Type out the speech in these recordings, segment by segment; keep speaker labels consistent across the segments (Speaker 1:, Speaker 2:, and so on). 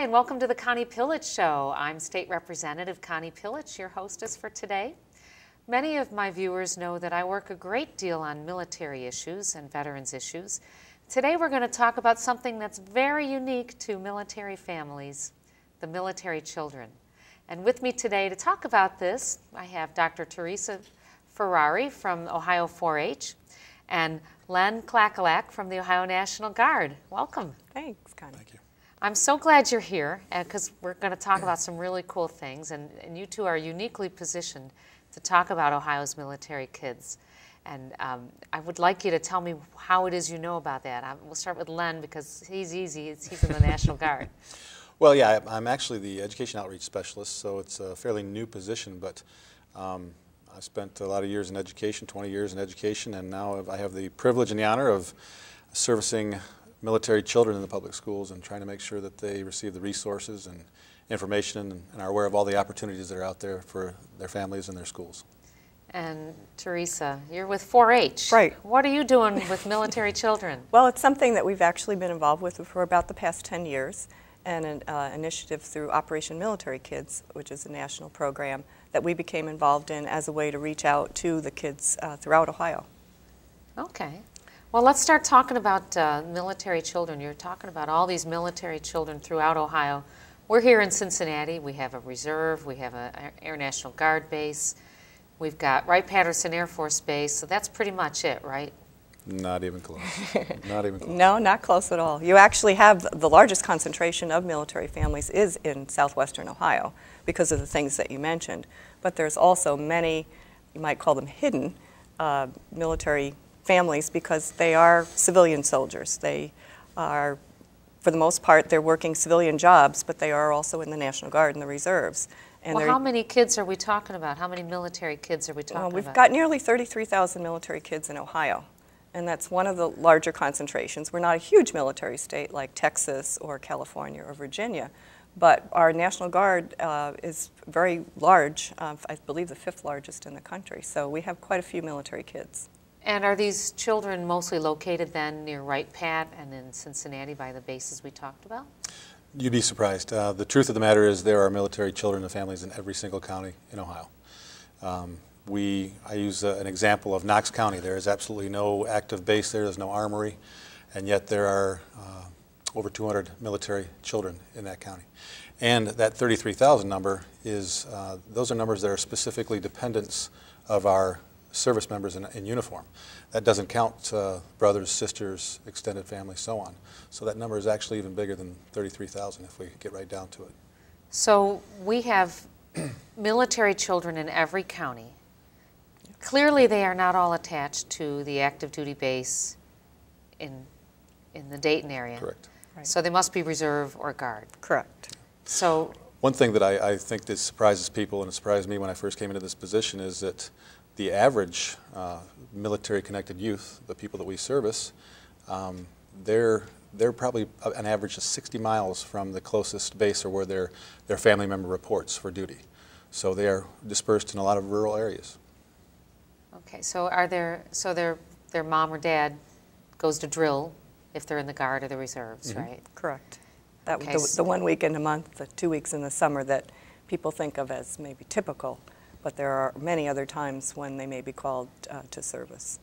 Speaker 1: Hi, and welcome to the Connie Pillich Show. I'm State Representative Connie Pillich, your hostess for today. Many of my viewers know that I work a great deal on military issues and veterans issues. Today we're going to talk about something that's very unique to military families, the military children. And with me today to talk about this, I have Dr. Teresa Ferrari from Ohio 4-H and Len Klakulak from the Ohio National Guard. Welcome.
Speaker 2: Thanks, Connie.
Speaker 3: Thank you.
Speaker 1: I'm so glad you're here because we're going to talk about some really cool things, and, and you two are uniquely positioned to talk about Ohio's military kids. And um, I would like you to tell me how it is you know about that. I, we'll start with Len because he's easy. He's in the National Guard.
Speaker 3: Well, yeah, I'm actually the education outreach specialist, so it's a fairly new position, but um, I spent a lot of years in education, 20 years in education, and now I have the privilege and the honor of servicing military children in the public schools and trying to make sure that they receive the resources and information and, and are aware of all the opportunities that are out there for their families and their schools.
Speaker 1: And Teresa, you're with 4-H.
Speaker 2: Right.
Speaker 1: What are you doing with military children?
Speaker 2: Well, it's something that we've actually been involved with for about the past 10 years, and an uh, initiative through Operation Military Kids, which is a national program that we became involved in as a way to reach out to the kids uh, throughout Ohio.
Speaker 1: Okay. Well, let's start talking about uh, military children. You're talking about all these military children throughout Ohio. We're here in Cincinnati. We have a reserve. We have an Air National Guard base. We've got Wright-Patterson Air Force Base. So that's pretty much it, right?
Speaker 3: Not even close. not even close.
Speaker 2: No, not close at all. You actually have the largest concentration of military families is in southwestern Ohio because of the things that you mentioned. But there's also many, you might call them hidden, uh, military families because they are civilian soldiers. They are, for the most part, they're working civilian jobs, but they are also in the National Guard and the reserves.
Speaker 1: And well, how many kids are we talking about? How many military kids are we talking
Speaker 2: well, we've
Speaker 1: about?
Speaker 2: We've got nearly 33,000 military kids in Ohio, and that's one of the larger concentrations. We're not a huge military state like Texas or California or Virginia, but our National Guard uh, is very large, uh, I believe the fifth largest in the country, so we have quite a few military kids.
Speaker 1: And are these children mostly located then near Wright Pat and in Cincinnati by the bases we talked about?
Speaker 3: You'd be surprised. Uh, the truth of the matter is there are military children and families in every single county in Ohio. Um, we, I use uh, an example of Knox County. There is absolutely no active base there. There's no armory, and yet there are uh, over 200 military children in that county. And that 33,000 number is, uh, those are numbers that are specifically dependents of our service members in, in uniform. That doesn't count uh, brothers, sisters, extended family, so on. So that number is actually even bigger than 33,000 if we get right down to it.
Speaker 1: So we have military children in every county. Clearly, they are not all attached to the active duty base in, in the Dayton area.
Speaker 3: Correct.
Speaker 1: Right. So they must be reserve or guard.
Speaker 2: Correct.
Speaker 1: So
Speaker 3: one thing that I, I think that surprises people and it surprised me when I first came into this position is that the average uh, military-connected youth, the people that we service, um, they're they're probably an average of 60 miles from the closest base or where their their family member reports for duty. So they are dispersed in a lot of rural areas.
Speaker 1: Okay, so are there so their their mom or dad goes to drill if they're in the guard or the reserves,
Speaker 3: mm -hmm.
Speaker 1: right?
Speaker 2: Correct. That
Speaker 1: okay,
Speaker 2: the, the one week in a month, the two weeks in the summer that people think of as maybe typical but there are many other times when they may be called uh, to service.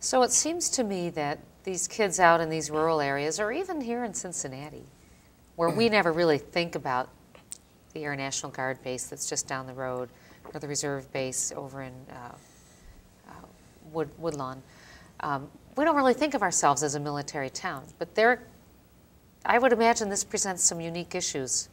Speaker 1: So it seems to me that these kids out in these rural areas, or even here in Cincinnati, where we never really think about the Air National Guard base that's just down the road, or the reserve base over in uh, uh, Wood, Woodlawn, um, we don't really think of ourselves as a military town. But there, I would imagine this presents some unique issues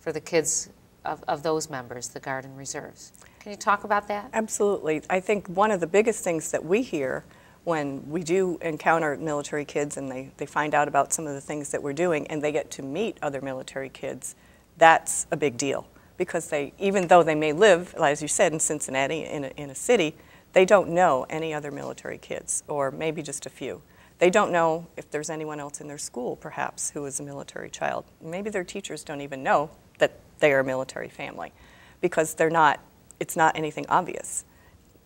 Speaker 1: for the kids of, of those members, the Guard and Reserves. Can you talk about that?
Speaker 2: Absolutely. I think one of the biggest things that we hear when we do encounter military kids and they, they find out about some of the things that we're doing and they get to meet other military kids, that's a big deal. Because they, even though they may live, as you said, in Cincinnati, in a, in a city, they don't know any other military kids, or maybe just a few. They don't know if there's anyone else in their school, perhaps, who is a military child. Maybe their teachers don't even know that they are a military family because they're not it's not anything obvious.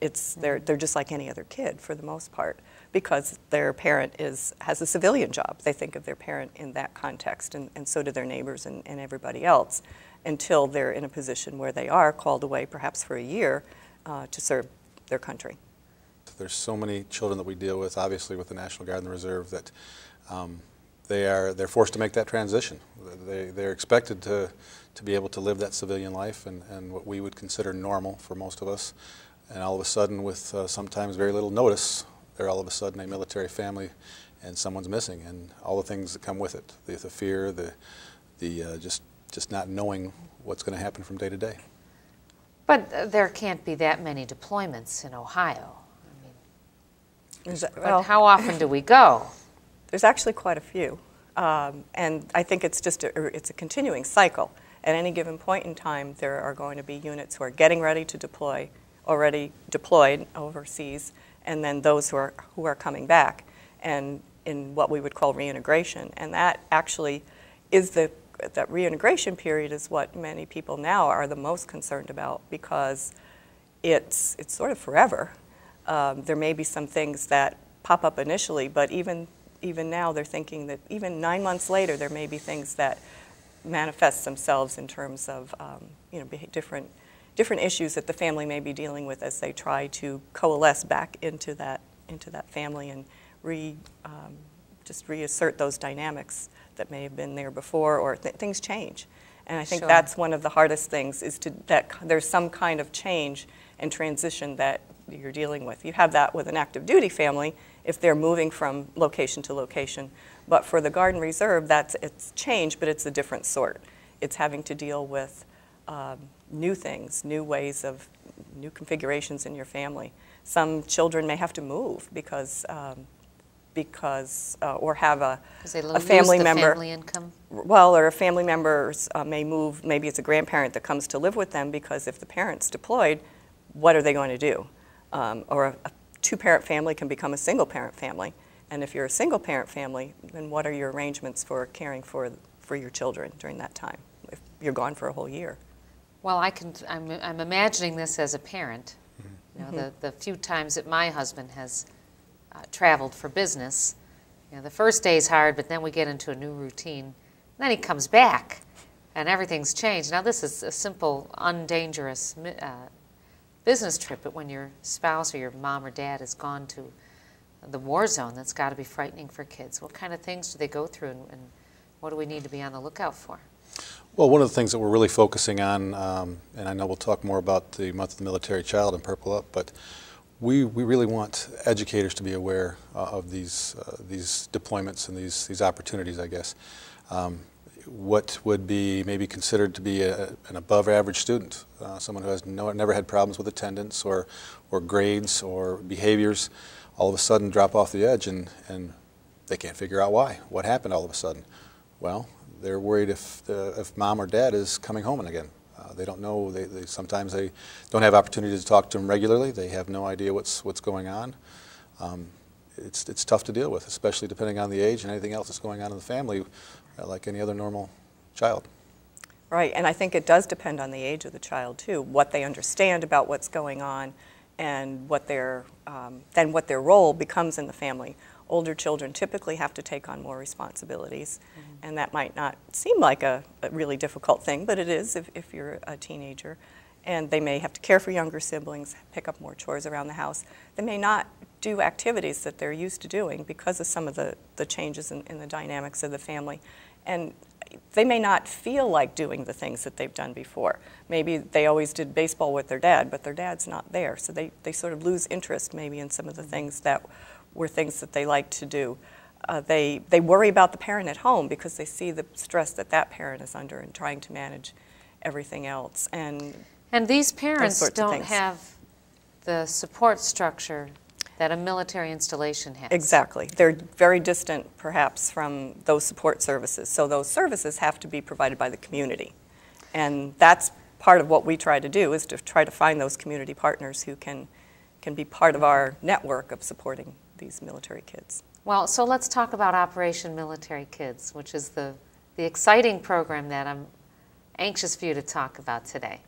Speaker 2: It's, they're, they're just like any other kid for the most part. because their parent is, has a civilian job. They think of their parent in that context, and, and so do their neighbors and, and everybody else, until they're in a position where they are called away, perhaps for a year, uh, to serve their country.
Speaker 3: There's so many children that we deal with, obviously with the National Guard and the Reserve, that um, they are they're forced to make that transition. They, they're expected to, to be able to live that civilian life and, and what we would consider normal for most of us. And all of a sudden, with uh, sometimes very little notice, they're all of a sudden a military family and someone's missing and all the things that come with it, the, the fear, the, the uh, just, just not knowing what's going to happen from day to day.
Speaker 1: But uh, there can't be that many deployments in Ohio. But
Speaker 2: well,
Speaker 1: how often do we go?
Speaker 2: There's actually quite a few. Um, and I think it's just a, it's a continuing cycle. At any given point in time, there are going to be units who are getting ready to deploy, already deployed overseas, and then those who are, who are coming back and in what we would call reintegration. And that actually is the, that reintegration period is what many people now are the most concerned about because it's, it's sort of forever. Um, there may be some things that pop up initially, but even, even now they're thinking that even nine months later, there may be things that manifest themselves in terms of um, you know, different, different issues that the family may be dealing with as they try to coalesce back into that, into that family and re, um, just reassert those dynamics that may have been there before or th- things change. And I think
Speaker 1: Sure.
Speaker 2: that's one of the hardest things is to, that there's some kind of change and transition that you're dealing with. You have that with an active duty family if they're moving from location to location. But for the Garden Reserve, that's, it's change, but it's a different sort. It's having to deal with um, new things, new ways of, new configurations in your family. Some children may have to move because, um, because, uh, or have a, a family member
Speaker 1: family income?
Speaker 2: well, or a family member uh, may move, maybe it's a grandparent that comes to live with them because if the parent's deployed, what are they going to do? Um, or a, a two-parent family can become a single-parent family. And if you're a single-parent family, then what are your arrangements for caring for, for your children during that time? If you're gone for a whole year.
Speaker 1: Well, I can, I'm, I'm imagining this as a parent. You know, the, the few times that my husband has uh, traveled for business, you know, the first day's hard, but then we get into a new routine. Then he comes back, and everything's changed. Now, this is a simple, undangerous uh, business trip, but when your spouse or your mom or dad has gone to the war zone, that's got to be frightening for kids. What kind of things do they go through, and, and what do we need to be on the lookout for?
Speaker 3: Well, one of the things that we're really focusing on, um, and I know we'll talk more about the Month of the Military Child and Purple Up, but we, we really want educators to be aware uh, of these, uh, these deployments and these, these opportunities, I guess. Um, what would be maybe considered to be a, an above average student, uh, someone who has no, never had problems with attendance or, or grades or behaviors, all of a sudden drop off the edge and, and they can't figure out why. What happened all of a sudden? Well, they're worried if, the, if mom or dad is coming home again. Uh, they don't know. They, they, sometimes they don't have opportunity to talk to them regularly. They have no idea what's, what's going on. Um, it's, it's tough to deal with, especially depending on the age and anything else that's going on in the family, uh, like any other normal child.
Speaker 2: Right, and I think it does depend on the age of the child too, what they understand about what's going on, and what their um, then what their role becomes in the family. Older children typically have to take on more responsibilities, and that might not seem like a, a really difficult thing, but it is if, if you're a teenager. And they may have to care for younger siblings, pick up more chores around the house. They may not do activities that they're used to doing because of some of the, the changes in, in the dynamics of the family. And they may not feel like doing the things that they've done before. Maybe they always did baseball with their dad, but their dad's not there. So they, they sort of lose interest maybe in some of the things that were things that they liked to do. Uh, they, they worry about the parent at home because they see the stress that that parent is under and trying to manage everything else. And
Speaker 1: And these parents don't have the support structure that a military installation has.
Speaker 2: Exactly. They're very distant, perhaps, from those support services. So those services have to be provided by the community. And that's part of what we try to do, is to try to find those community partners who can, can be part of our network of supporting these military kids.
Speaker 1: Well, so let's talk about Operation Military Kids, which is the, the exciting program that I'm anxious for you to talk about today.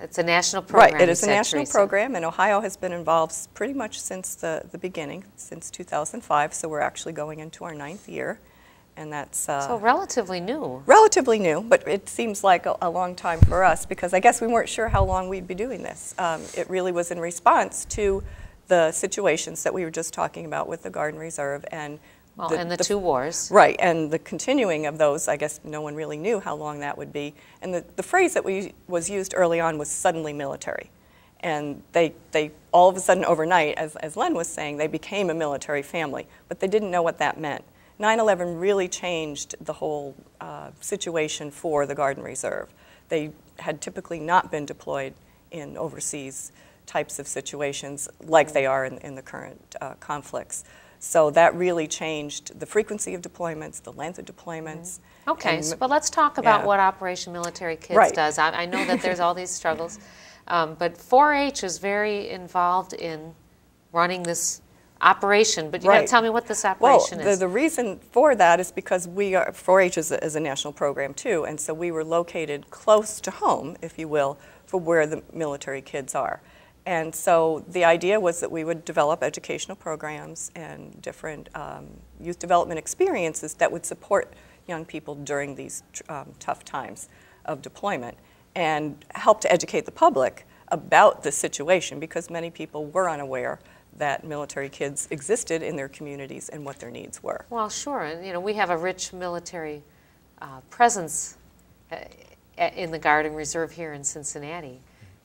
Speaker 1: It's a national program.
Speaker 2: Right, it is a national
Speaker 1: Teresa.
Speaker 2: program, and Ohio has been involved pretty much since the, the beginning, since 2005, so we're actually going into our ninth year, and that's uh,
Speaker 1: So relatively new.
Speaker 2: relatively new, but it seems like a, a long time for us, because I guess we weren't sure how long we'd be doing this. Um, It really was in response to the situations that we were just talking about with the Garden Reserve and
Speaker 1: Well, and the two wars.
Speaker 2: Right, and the continuing of those, I guess no one really knew how long that would be. And the, the phrase that we, was used early on was suddenly military. And they, they, all of a sudden overnight, as, as Len was saying, they became a military family, but they didn't know what that meant. 9/11 really changed the whole uh, situation for the Garden Reserve. They had typically not been deployed in overseas types of situations like they are in, in the current uh, conflicts. So that really changed the frequency of deployments, the length of deployments.
Speaker 1: Okay,
Speaker 2: and
Speaker 1: so, but let's talk about
Speaker 2: yeah.
Speaker 1: what Operation Military Kids
Speaker 2: Right.
Speaker 1: does. I, I know that there's all these struggles, um, but 4-H is very involved in running this operation. But you got to tell me what this
Speaker 2: Well,
Speaker 1: operation
Speaker 2: the,
Speaker 1: is.
Speaker 2: the reason for that is because we are, 4-H is a, is a national program too, and so we were located close to home, if you will, for where the military kids are. And so the idea was that we would develop educational programs and different um, youth development experiences that would support young people during these um, tough times of deployment and help to educate the public about the situation because many people were unaware that military kids existed in their communities and what their needs were.
Speaker 1: Well, sure. And, you know, we have a rich military uh, presence uh, in the Guard and Reserve here in Cincinnati.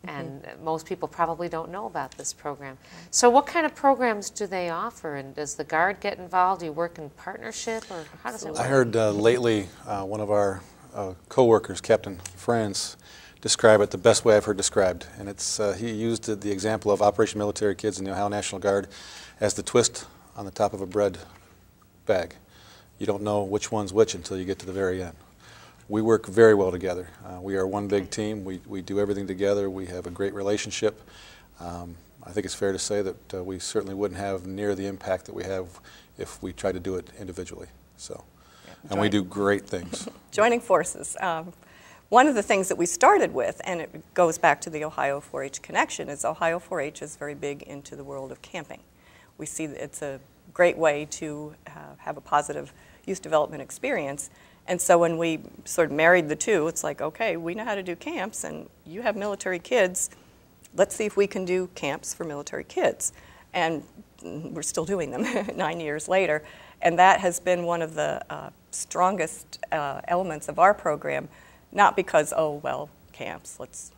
Speaker 2: Mm-hmm.
Speaker 1: And most people probably don't know about this program. So, what kind of programs do they offer? And does the Guard get involved? Do you work in partnership, or how does it work?
Speaker 3: I heard uh, lately uh, one of our uh, coworkers, Captain France, describe it the best way I've heard described, and it's uh, he used the example of Operation Military Kids in the Ohio National Guard as the twist on the top of a bread bag. You don't know which one's which until you get to the very end. We work very well together. Uh, we are one big team. We, we do everything together. We have a great relationship. Um, I think it's fair to say that uh, we certainly wouldn't have near the impact that we have if we tried to do it individually. So, and we do great things.
Speaker 2: Joining forces. Um, one of the things that we started with, and it goes back to the Ohio 4-H connection, is Ohio 4-H is very big into the world of camping. We see that it's a great way to uh, have a positive youth development experience. And so when we sort of married the two, it's like, okay, we know how to do camps, and you have military kids. Let's see if we can do camps for military kids. And we're still doing them nine years later. And that has been one of the uh, strongest uh, elements of our program, not because, oh, well, camps, let's,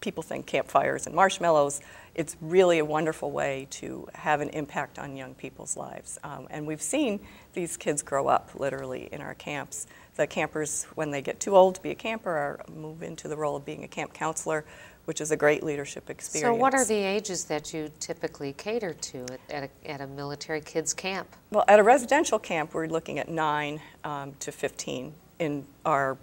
Speaker 2: people think campfires and marshmallows. It's really a wonderful way to have an impact on young people's lives. Um, and we've seen these kids grow up literally in our camps. The campers, when they get too old to be a camper, are, move into the role of being a camp counselor, which is a great leadership experience.
Speaker 1: So, what are the ages that you typically cater to at, at, a, at a military kids camp?
Speaker 2: Well, at a residential camp, we're looking at 9 um, to 15 in our,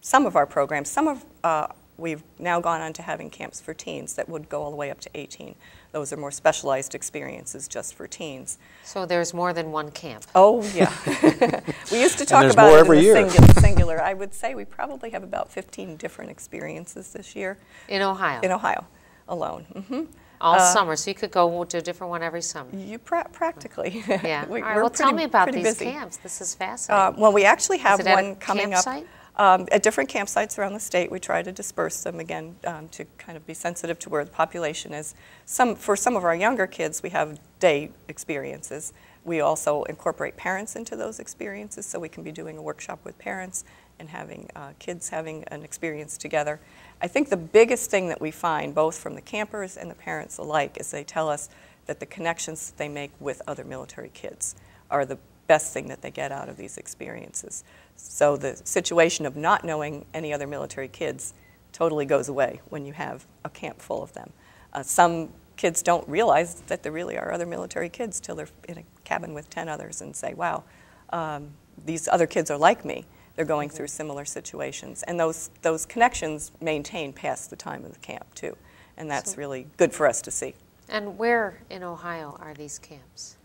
Speaker 2: some of our programs. Some of, uh, we've now gone on to having camps for teens that would go all the way up to 18. Those are more specialized experiences just for teens.
Speaker 1: So, there's more than one camp.
Speaker 2: Oh, yeah. we used to talk about
Speaker 3: more
Speaker 2: it
Speaker 3: every
Speaker 2: in
Speaker 3: year.
Speaker 2: singular, singular. I would say we probably have about 15 different experiences this year
Speaker 1: In Ohio,
Speaker 2: in Ohio alone. hmm
Speaker 1: all
Speaker 2: uh,
Speaker 1: summer, so you could go to a different one every summer.
Speaker 2: You pra- practically.
Speaker 1: Yeah.
Speaker 2: we,
Speaker 1: all right.
Speaker 2: we're
Speaker 1: Well, tell me about these
Speaker 2: busy.
Speaker 1: camps. This is
Speaker 2: Uh,
Speaker 1: fascinating.
Speaker 2: well, we actually have
Speaker 1: it at a
Speaker 2: one coming
Speaker 1: campsite?
Speaker 2: up um, at different campsites around the state. We try to disperse them again um, to kind of be sensitive to where the population is. Some for some of our younger kids, we have day experiences. We also incorporate parents into those experiences, so we can be doing a workshop with parents and having uh, kids having an experience together. I think the biggest thing that we find, both from the campers and the parents alike, is they tell us that the connections that they make with other military kids are the best thing that they get out of these experiences. So the situation of not knowing any other military kids totally goes away when you have a camp full of them. Uh, some kids don't realize that there really are other military kids till they're in a cabin with 10 others and say, wow, um, these other kids are like me. They're going through similar situations. And those, those connections maintain past the time of the camp, too. And that's
Speaker 1: So-
Speaker 2: really good for us to see.
Speaker 1: and where in Ohio are these camps?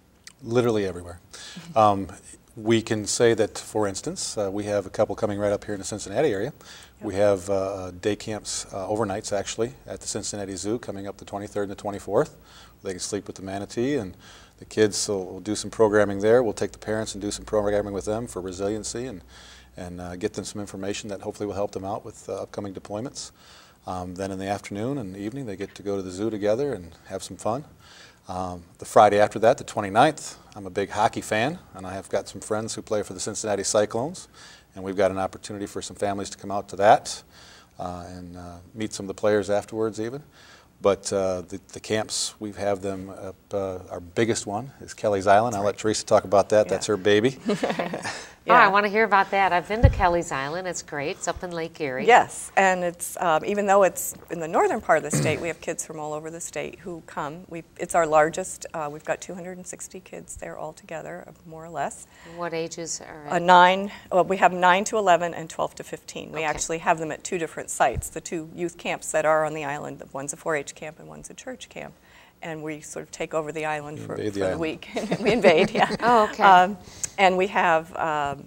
Speaker 3: Literally everywhere. Um, we can say that, for instance, uh, we have a couple coming right up here in the Cincinnati area. We have uh, day camps, uh, overnights actually, at the Cincinnati Zoo coming up the 23rd and the 24th. They can sleep with the manatee, and the kids will, will do some programming there. We'll take the parents and do some programming with them for resiliency and, and uh, get them some information that hopefully will help them out with uh, upcoming deployments. Um, then in the afternoon and evening, they get to go to the zoo together and have some fun. Um, the Friday after that, the 29th, I'm a big hockey fan, and I have got some friends who play for the Cincinnati Cyclones, and we've got an opportunity for some families to come out to that uh, and uh, meet some of the players afterwards even. But uh, the, the, camps, we have them up, uh, our biggest one is Kelly's Island. I'll let Teresa talk about that. Yeah. That's her baby.
Speaker 1: Yeah. Oh, I want to hear about that. I've been to Kelly's Island. It's great. It's up in Lake Erie.
Speaker 2: Yes, and it's um, even though it's in the northern part of the state, we have kids from all over the state who come. We it's our largest. Uh, we've got 260 kids there all together, more or less.
Speaker 1: What ages are?
Speaker 2: Uh, nine. Well, we have nine to 11 and 12 to 15. We okay. actually have them at two different sites. The two youth camps that are on the island. The one's a 4-H camp and one's a church camp and we sort of take over the island for, the, for island. the week. we invade, yeah.
Speaker 1: Oh, okay. Um,
Speaker 2: and we have um,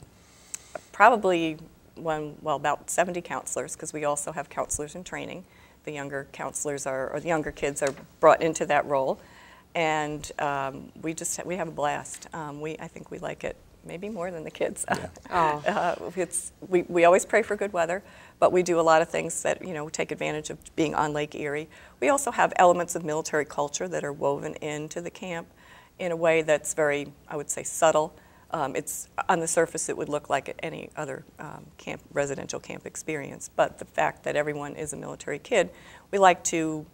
Speaker 2: probably one, well, about 70 counselors because we also have counselors in training. The younger counselors are, or the younger kids are brought into that role, and um, we just we have a blast. Um, we I think we like it maybe more than the kids.
Speaker 1: Yeah. oh.
Speaker 2: Uh, it's, we, we always pray for good weather, but we do a lot of things that, you know, take advantage of being on Lake Erie. We also have elements of military culture that are woven into the camp in a way that's very, I would say, subtle. Um, it's on the surface it would look like any other um, camp residential camp experience, but the fact that everyone is a military kid, we like to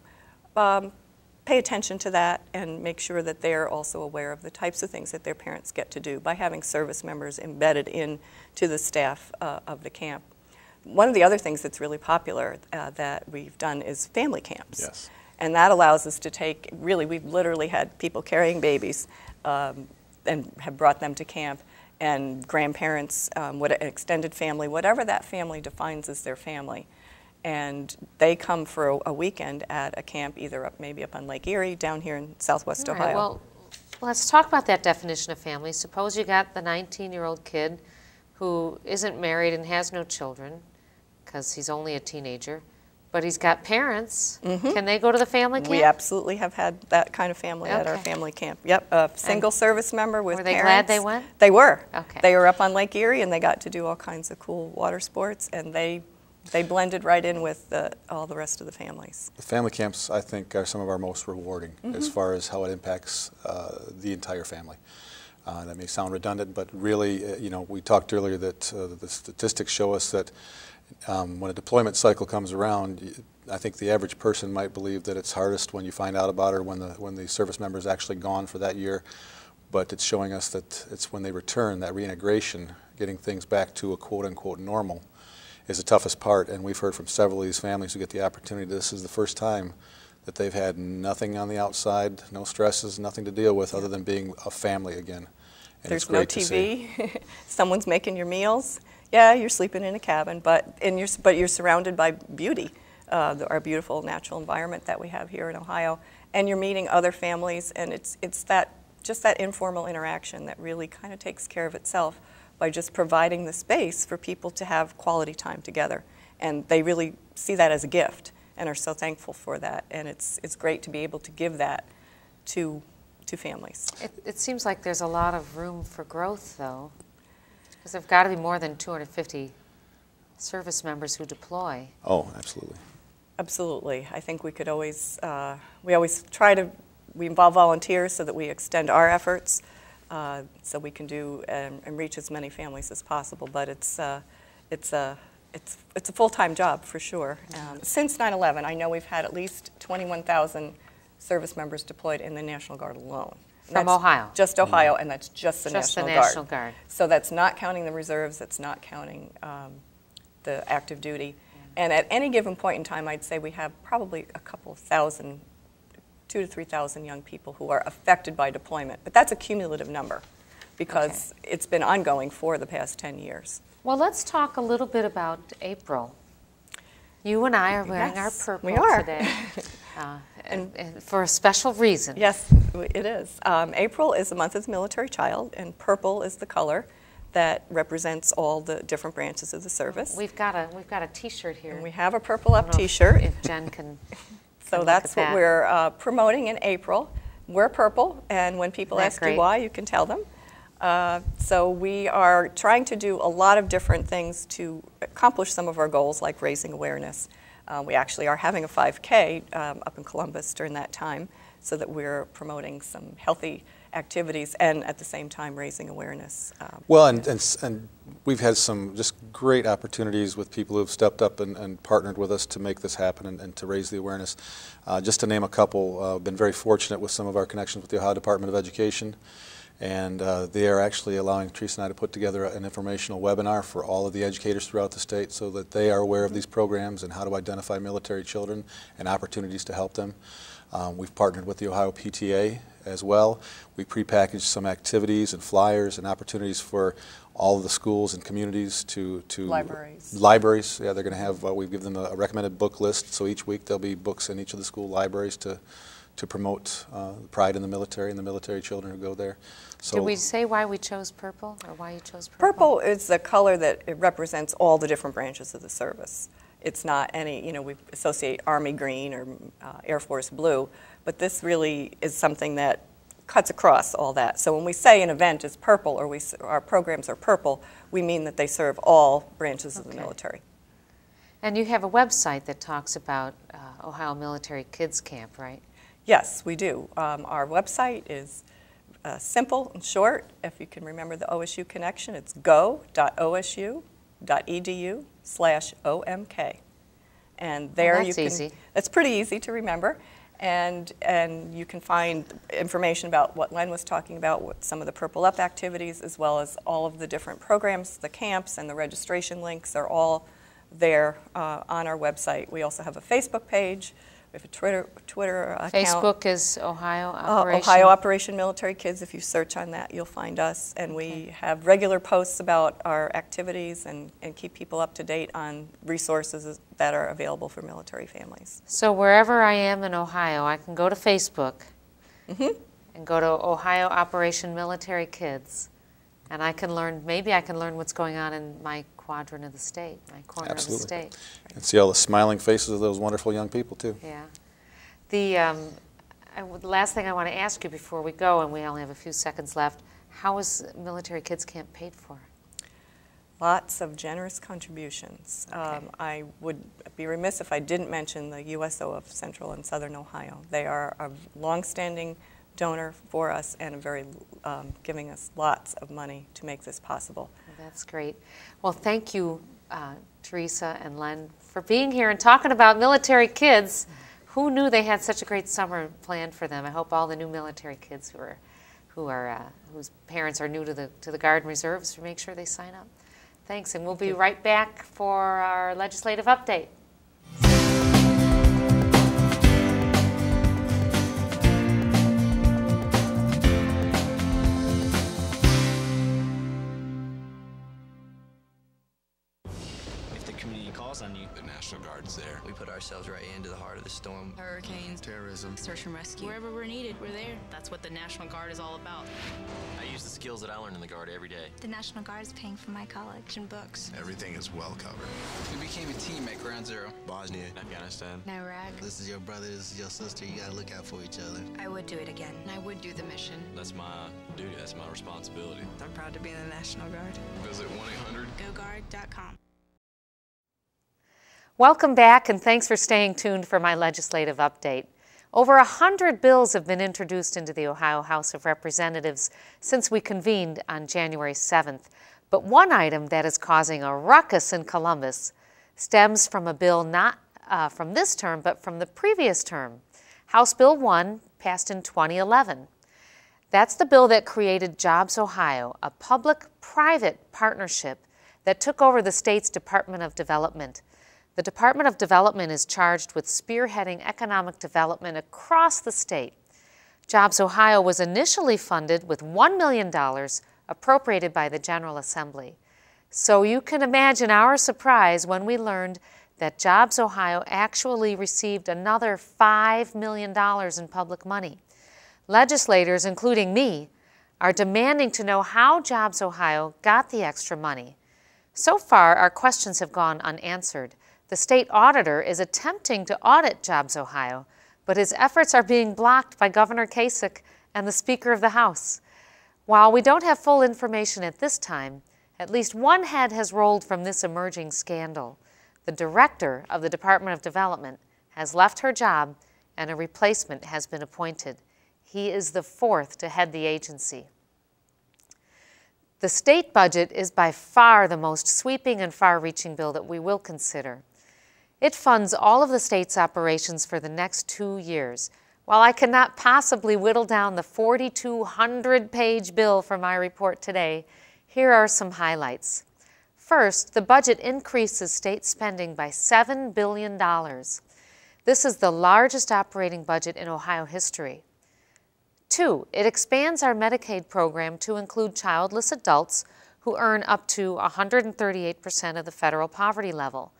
Speaker 2: um, pay attention to that and make sure that they're also aware of the types of things that their parents get to do by having service members embedded in to the staff uh, of the camp. One of the other things that's really popular uh, that we've done is family camps.
Speaker 3: Yes.
Speaker 2: And that allows us to take, really, we've literally had people carrying babies um, and have brought them to camp and grandparents, um, what an extended family, whatever that family defines as their family and they come for a, a, weekend at a camp either up maybe up on Lake Erie down here in southwest
Speaker 1: right,
Speaker 2: Ohio.
Speaker 1: Well, let's talk about that definition of family. Suppose you got the 19-year-old kid who isn't married and has no children because he's only a teenager, but he's got parents. Mm-hmm. Can they go to the family camp?
Speaker 2: We absolutely have had that kind of family okay. at our family camp. Yep, a single and service member with parents.
Speaker 1: Were they
Speaker 2: parents.
Speaker 1: glad they went?
Speaker 2: They were.
Speaker 1: Okay.
Speaker 2: They were up on Lake Erie and they got to do all kinds of cool water sports and they they blended right in with the, all the rest of the families.
Speaker 3: The family camps, I think, are some of our most rewarding mm -hmm. as far as how it impacts uh, the entire family. Uh, that may sound redundant, but really, uh, you know, we talked earlier that uh, the statistics show us that um, when a deployment cycle comes around, I think the average person might believe that it's hardest when you find out about it, when the when the service member is actually gone for that year. But it's showing us that it's when they return, that reintegration, getting things back to a quote unquote normal, is the toughest part. And we've heard from several of these families who get the opportunity. This is the first time that they've had nothing on the outside, no stresses, nothing to deal with other than being a family again.
Speaker 2: And There's no TV. Someone's making your meals. Yeah, you're sleeping in a cabin, but and you're but you're surrounded by beauty, uh, the, our beautiful natural environment that we have here in Ohio, and you're meeting other families, and it's it's that just that informal interaction that really kind of takes care of itself by just providing the space for people to have quality time together. And they really see that as a gift and are so thankful for that. And it's, it's great to be able to give that to, to families.
Speaker 1: It, it seems like there's a lot of room for growth, though, because there've got to be more than 250 service members who deploy.
Speaker 3: Oh, absolutely.
Speaker 2: Absolutely. I think we could always, uh, we always try to, we involve volunteers so that we extend our efforts uh, so we can do and, and, reach as many families as possible. But it's, uh, it's a, it's, it's a full-time job for sure. Um, since 9/11, I know we've had at least 21,000 service members deployed in the National Guard alone.
Speaker 1: From Ohio.
Speaker 2: Just Ohio, and that's just the,
Speaker 1: just
Speaker 2: National,
Speaker 1: the National Guard. Guard.
Speaker 2: So that's not counting the reserves. That's not counting um, the active duty. And at any given point in time, I'd say we have probably a couple thousand two to 3,000 young people who are affected by deployment. But that's a cumulative number because okay. it's been ongoing for the past 10 years.
Speaker 1: Well, let's talk a little bit about April. You and I are wearing
Speaker 2: yes,
Speaker 1: our purple
Speaker 2: we are.
Speaker 1: today. Uh, and, and, for a special reason.
Speaker 2: Yes, it is. Um, April is the month of the military child, and purple is the color that represents all the different branches of the service.
Speaker 1: We've got a, we've got a T-shirt here.
Speaker 2: And we have a Purple Up
Speaker 1: know if-
Speaker 2: T-shirt.
Speaker 1: If Jen can,
Speaker 2: So
Speaker 1: look
Speaker 2: that's
Speaker 1: at
Speaker 2: what
Speaker 1: that.
Speaker 2: we're uh, promoting in April. We're purple, and when people ask you why, you can tell them. Uh, So we are trying to do a lot of different things to accomplish some of our goals, like raising awareness. Uh, We actually are having a 5K um, up in Columbus during that time, so that we're promoting some healthy activities and at the same time raising awareness. um,
Speaker 3: Well, and, and, and we've had some just great opportunities with people who have stepped up and, and partnered with us to make this happen and, and to raise the awareness. Uh, just to name a couple, uh, been very fortunate with some of our connections with the Ohio Department of Education. And uh, they are actually allowing Teresa and I to put together an informational webinar for all of the educators throughout the state so that they are aware of these programs and how to identify military children and opportunities to help them. Um, we've partnered with the Ohio PTA as well. We prepackaged some activities and flyers and opportunities for all of the schools and communities to, to
Speaker 2: Libraries.
Speaker 3: libraries. Yeah, they're going to have. Uh, we've given them a recommended book list. So each week there'll be books in each of the school libraries to to promote uh, pride in the military and the military children who go there. So
Speaker 1: did we say why we chose purple or why you chose purple?
Speaker 2: Purple is the color that it represents all the different branches of the service. It's not any, you know, we associate Army green or uh, Air Force blue, but this really is something that cuts across all that. So when we say an event is purple or we, our programs are purple, we mean that they serve all branches of the military.
Speaker 1: And you have a website that talks about uh, Ohio Military Kids Camp, right?
Speaker 2: Yes, we do. Um, our website is uh, simple and short. If you can remember the OSU connection, it's go.osu.edu slash OMK. And there you
Speaker 1: that's
Speaker 2: can.
Speaker 1: easy.
Speaker 2: That's pretty easy to remember. And, and you can find information about what Len was talking about, what some of the Purple Up activities, as well as all of the different programs, the camps, and the registration links are all there uh, on our website. We also have a Facebook page. We have a Twitter, Twitter account.
Speaker 1: Facebook is Ohio
Speaker 2: Uh,
Speaker 1: Operation.
Speaker 2: Ohio Operation Military Kids, if you search on that, you'll find us. And we have regular posts about our activities and, and keep people up to date on resources that are available for military families.
Speaker 1: So wherever I am in Ohio, I can go to Facebook
Speaker 2: Mm-hmm.
Speaker 1: and go to Ohio Operation Military Kids, and I can learn. Maybe I can learn what's going on in my quadrant of the state, my corner
Speaker 3: Absolutely.
Speaker 1: of the state.
Speaker 3: and see all the smiling faces of those wonderful young people too.
Speaker 1: Yeah. The um, I w- the last thing I want to ask you before we go, and we only have a few seconds left, how is Military Kids Camp paid for?
Speaker 2: Lots of generous contributions. Um, I would be remiss if I didn't mention the USO of Central and Southern Ohio. They are a longstanding donor for us and a very um, giving us lots of money to make this possible.
Speaker 1: That's great. Well, thank you, uh, Teresa and Len, for being here and talking about military kids. Who knew they had such a great summer planned for them? I hope all the new military kids who are, who are, uh, whose parents are new to the to the Guard and Reserves, to make sure they sign up. Thanks, and we'll be right back for our legislative update.
Speaker 4: Guard's.
Speaker 5: We put ourselves right into the heart of the storm.
Speaker 6: hurricanes,
Speaker 4: Terrorism.
Speaker 6: search and rescue. Wherever we're needed, we're there. That's what the National Guard is all about.
Speaker 7: I use the skills that I learned in the Guard every day.
Speaker 8: The National Guard is paying for my college and books.
Speaker 4: Everything is well covered.
Speaker 5: We became a team at Ground Zero.
Speaker 4: Bosnia.
Speaker 7: Afghanistan.
Speaker 8: Iraq.
Speaker 5: This is your brother, this is your sister. You gotta look out for each other.
Speaker 8: I would do it again.
Speaker 6: And I would do the mission.
Speaker 7: That's my duty. That's my responsibility.
Speaker 6: I'm proud to be in the National Guard.
Speaker 4: Visit 1 800
Speaker 6: GoGuard.com.
Speaker 1: Welcome back, and thanks for staying tuned for my legislative update. Over a hundred bills have been introduced into the Ohio House of Representatives since we convened on January 7th. But one item that is causing a ruckus in Columbus stems from a bill not uh, from this term, but from the previous term. House Bill 1 passed in 2011. That's the bill that created Jobs Ohio, a public private partnership that took over the state's Department of Development. The Department of Development is charged with spearheading economic development across the state. Jobs Ohio was initially funded with $1 million appropriated by the General Assembly. So you can imagine our surprise when we learned that Jobs Ohio actually received another $5 million in public money. Legislators, including me, are demanding to know how Jobs Ohio got the extra money. So far, our questions have gone unanswered. The state auditor is attempting to audit Jobs Ohio, but his efforts are being blocked by Governor Kasich and the Speaker of the House. While we don't have full information at this time, at least one head has rolled from this emerging scandal. The director of the Department of Development has left her job and a replacement has been appointed. He is the fourth to head the agency. The state budget is by far the most sweeping and far reaching bill that we will consider. It funds all of the state's operations for the next two years. While I cannot possibly whittle down the 4,200 page bill for my report today, here are some highlights. First, the budget increases state spending by $7 billion. This is the largest operating budget in Ohio history. Two, it expands our Medicaid program to include childless adults who earn up to 138% of the federal poverty level.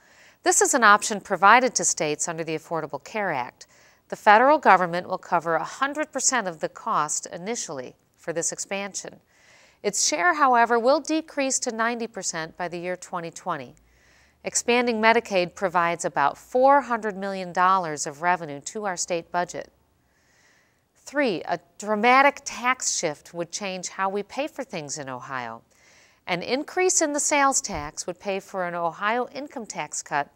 Speaker 1: This is an option provided to states under the Affordable Care Act. The federal government will cover 100% of the cost initially for this expansion. Its share, however, will decrease to 90% by the year 2020. Expanding Medicaid provides about $400 million of revenue to our state budget. Three, a dramatic tax shift would change how we pay for things in Ohio. An increase in the sales tax would pay for an Ohio income tax cut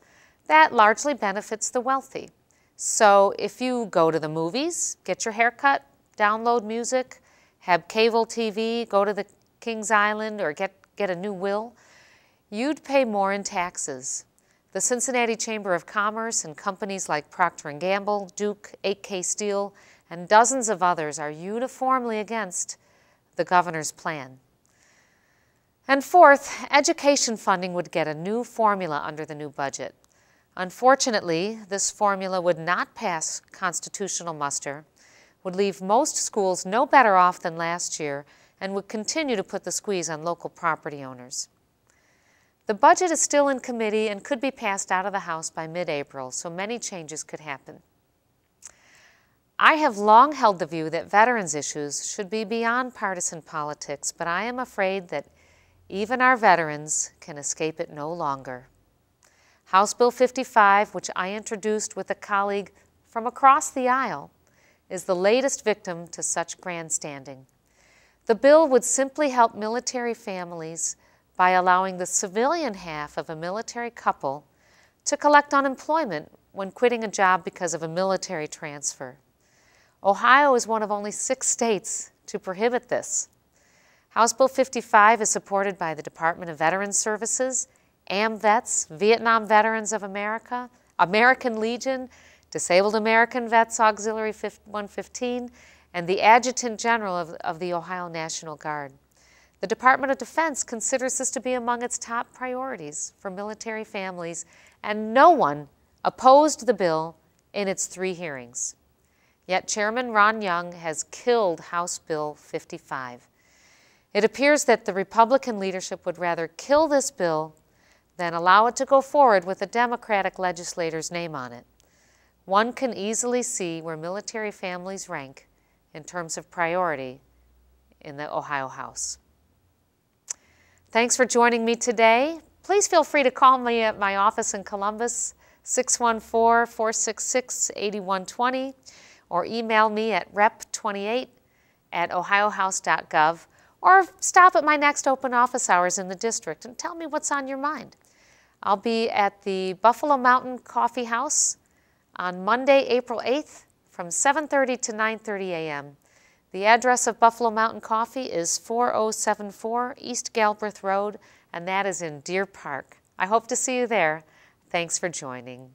Speaker 1: that largely benefits the wealthy. So if you go to the movies, get your hair cut, download music, have cable TV, go to the Kings Island, or get, get a new will, you'd pay more in taxes. The Cincinnati Chamber of Commerce and companies like Procter & Gamble, Duke, AK Steel, and dozens of others are uniformly against the governor's plan. And fourth, education funding would get a new formula under the new budget. Unfortunately, this formula would not pass constitutional muster, would leave most schools no better off than last year, and would continue to put the squeeze on local property owners. The budget is still in committee and could be passed out of the House by mid April, so many changes could happen. I have long held the view that veterans' issues should be beyond partisan politics, but I am afraid that even our veterans can escape it no longer. House Bill 55, which I introduced with a colleague from across the aisle, is the latest victim to such grandstanding. The bill would simply help military families by allowing the civilian half of a military couple to collect unemployment when quitting a job because of a military transfer. Ohio is one of only six states to prohibit this. House Bill 55 is supported by the Department of Veterans Services, AMVETS, Vietnam Veterans of America, American Legion, Disabled American Vets Auxiliary 115, and the Adjutant General of, of the Ohio National Guard. The Department of Defense considers this to be among its top priorities for military families, and no one opposed the bill in its three hearings. Yet Chairman Ron Young has killed House Bill 55. It appears that the Republican leadership would rather kill this bill than allow it to go forward with a Democratic legislator's name on it. One can easily see where military families rank in terms of priority in the Ohio House. Thanks for joining me today. Please feel free to call me at my office in Columbus, 614 466 8120, or email me at rep28 at ohiohouse.gov, or stop at my next open office hours in the district and tell me what's on your mind. I'll be at the Buffalo Mountain Coffee House on Monday, April 8th from 7:30 to 9:30 a.m. The address of Buffalo Mountain Coffee is 4074 East Galbraith Road, and that is in Deer Park. I hope to see you there. Thanks for joining.